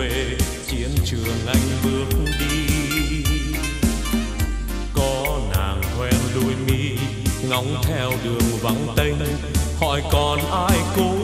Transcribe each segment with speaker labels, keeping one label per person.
Speaker 1: về, chiến trường anh bước đi. Có nàng hoen đôi mi, ngóng theo đường vắng tênh, hỏi còn ai cô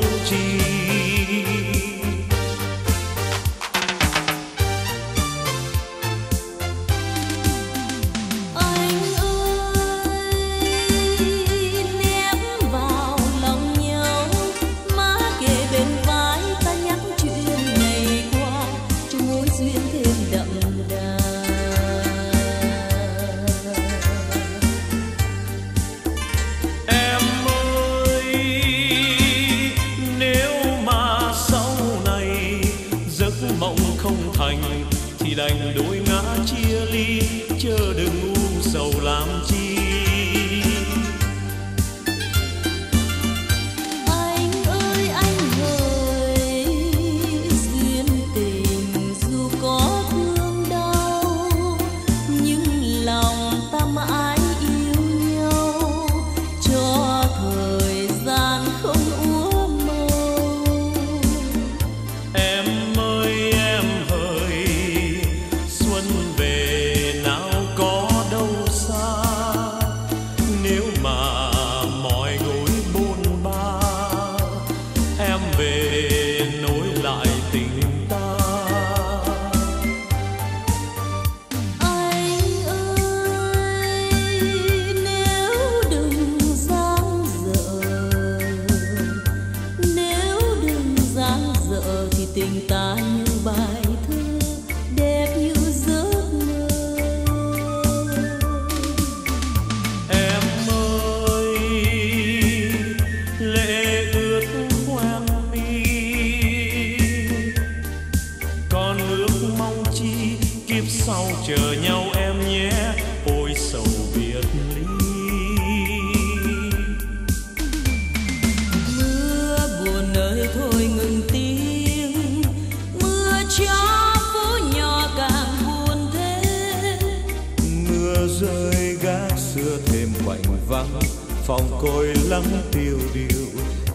Speaker 1: rơi gác xưa thêm quạnh vắng. Phòng côi lắng tiêu điều,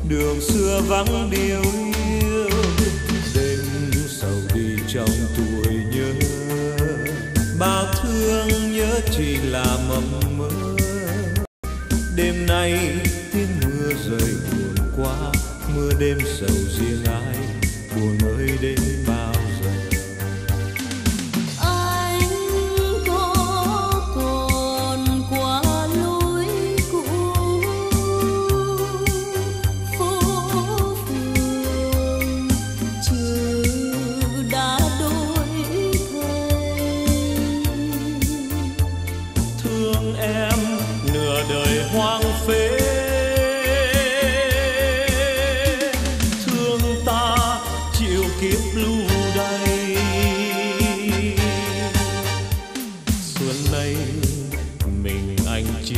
Speaker 1: đường xưa vắng điều yêu. Đêm sầu đi trong tuổi nhớ bao thương nhớ chỉ là mầm mơ. Đêm nay tiếng mưa rơi buồn quá mưa đêm sầu riêng ai, buồn ơi đêm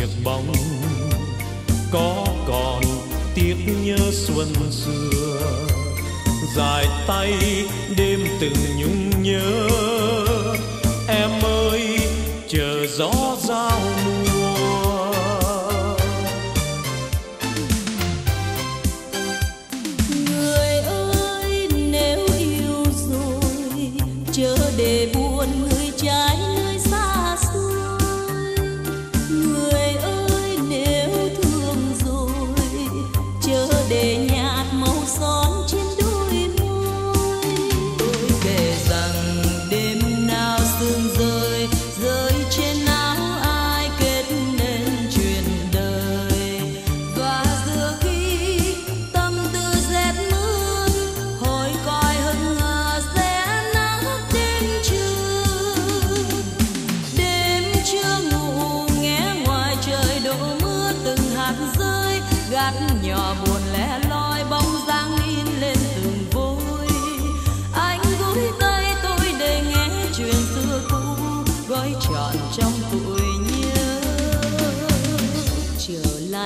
Speaker 1: chiếc bóng. Có còn tiếc nhớ xuân xưa, dài tay đêm từng nhung nhớ. Em ơi, chờ gió giao mùa.
Speaker 2: Người ơi, nếu yêu rồi chờ để buồn người trái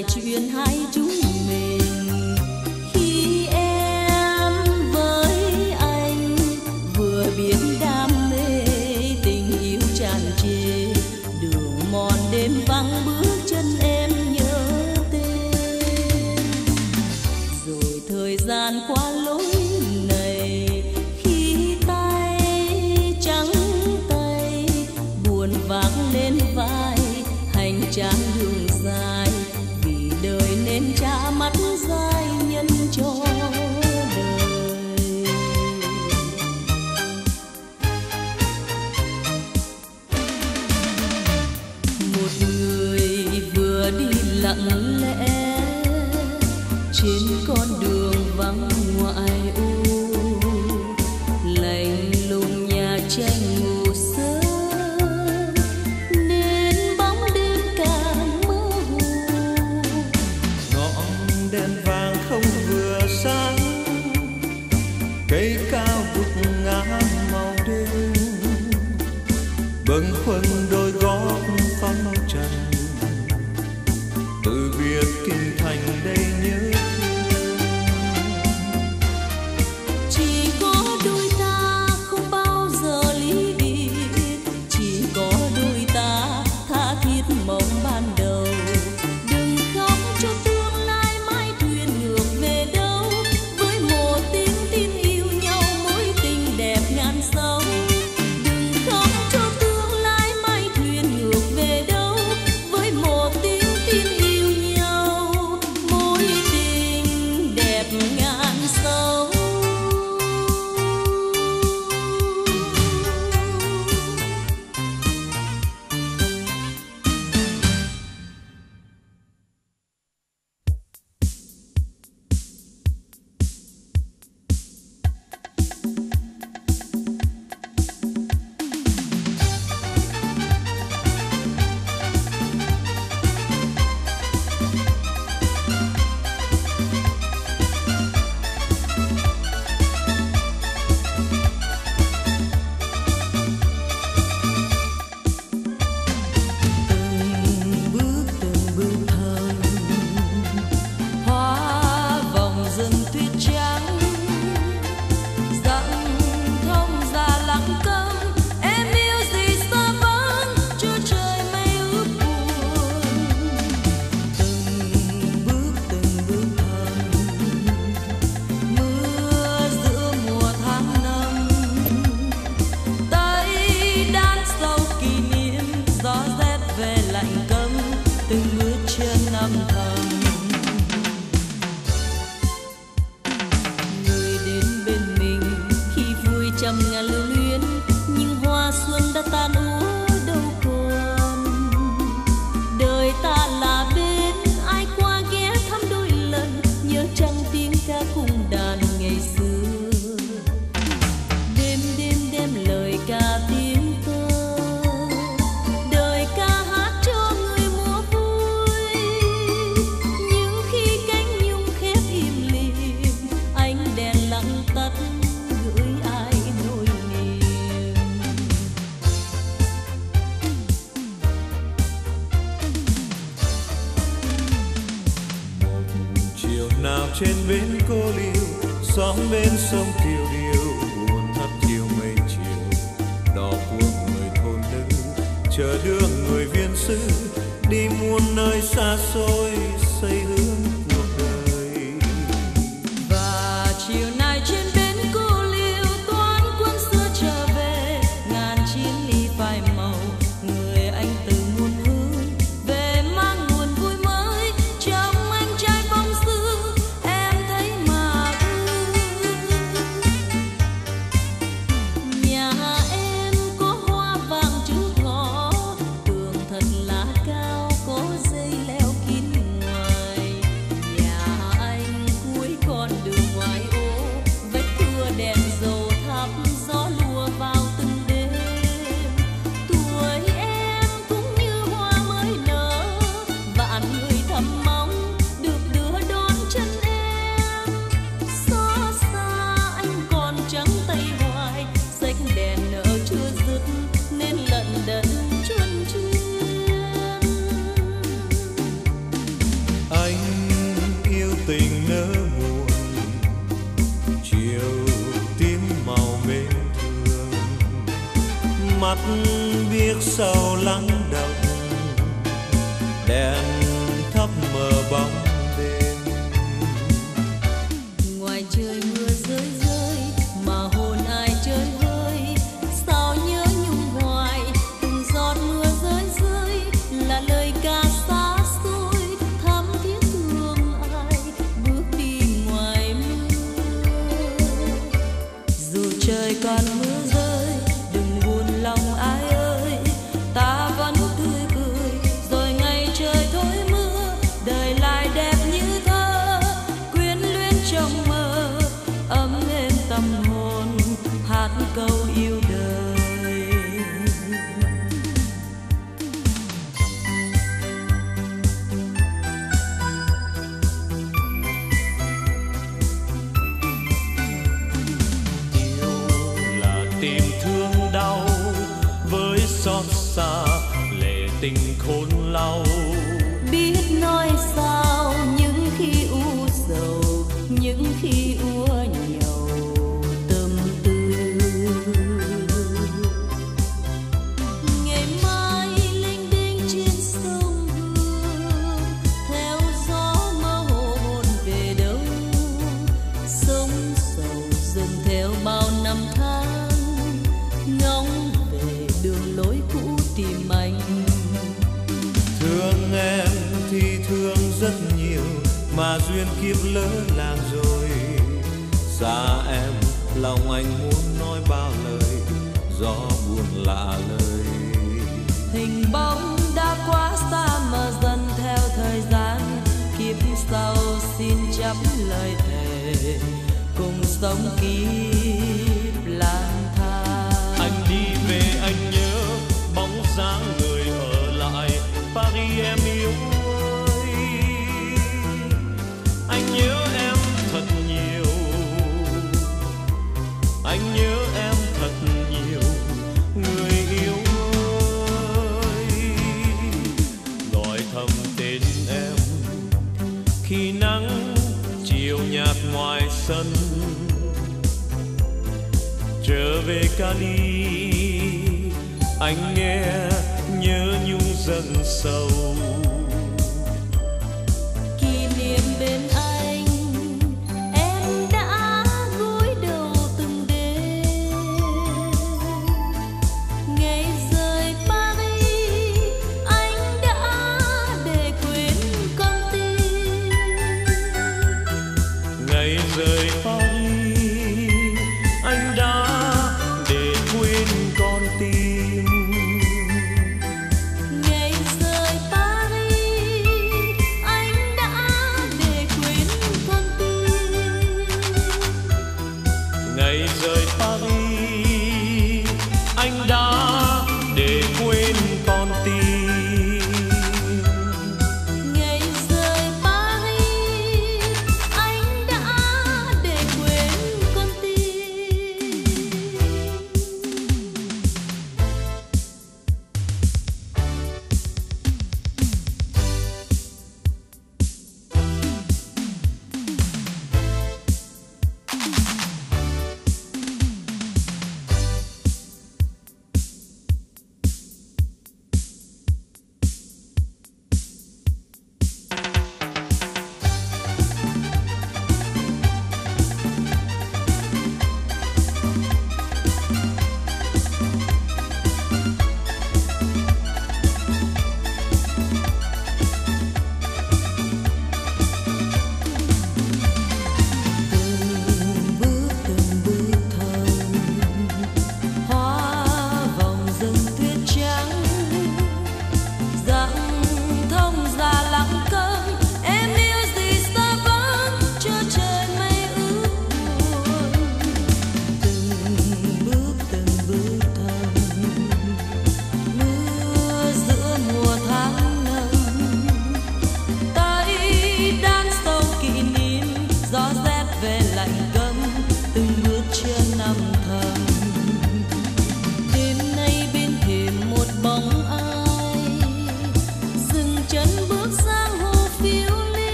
Speaker 2: lại chuyện hai chúng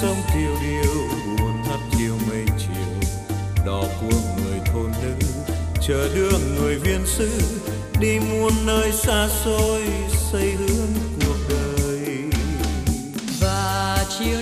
Speaker 2: sông
Speaker 1: tiêu điêu, buồn thắt chiều mây chiều. Đò của người thôn nữ, chờ đưa người viên sư, đi muôn nơi xa xôi xây hướng cuộc đời.
Speaker 2: Và chiều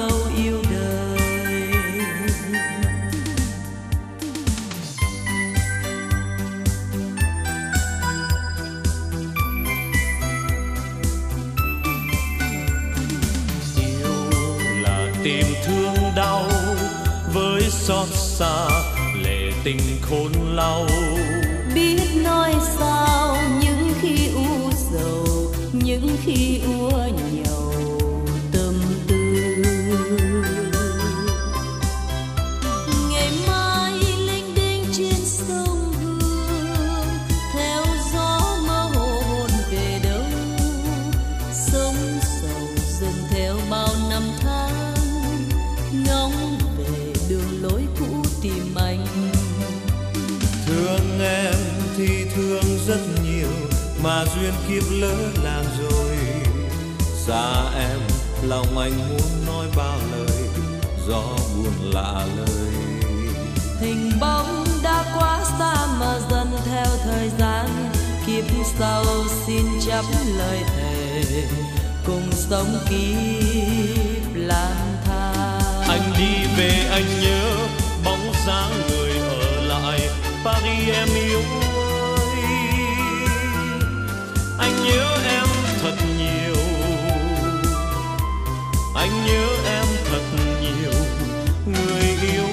Speaker 2: câu yêu đời.
Speaker 1: Yêu là tìm thương đau với xót xa lệ tình khôn lau
Speaker 2: biết nói sao những khi u sầu những khi u nhầu
Speaker 1: kiếp lỡ làng rồi. Xa em lòng anh muốn nói bao lời do buồn lạ lời.
Speaker 2: Hình bóng đã quá xa mà dần theo thời gian kiếp sau xin chấp lời thề cùng sống kiếp lang thang.
Speaker 1: Anh đi về anh nhớ bóng dáng người ở lại paris em yêu thật nhiều. Anh nhớ em thật nhiều, người yêu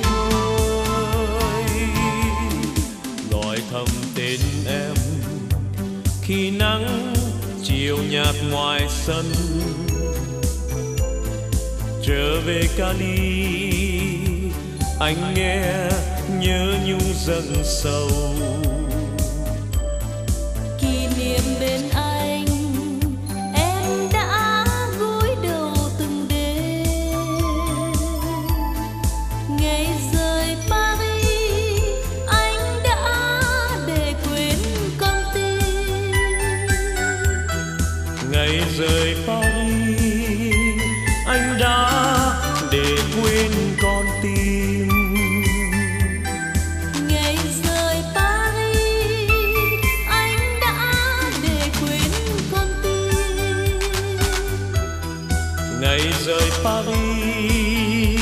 Speaker 1: ơi. Gọi thầm tên em, khi nắng chiều nhạt ngoài sân. Trở về Cali anh nghe nhớ nhung dần sâu rời Paris.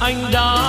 Speaker 1: Anh đã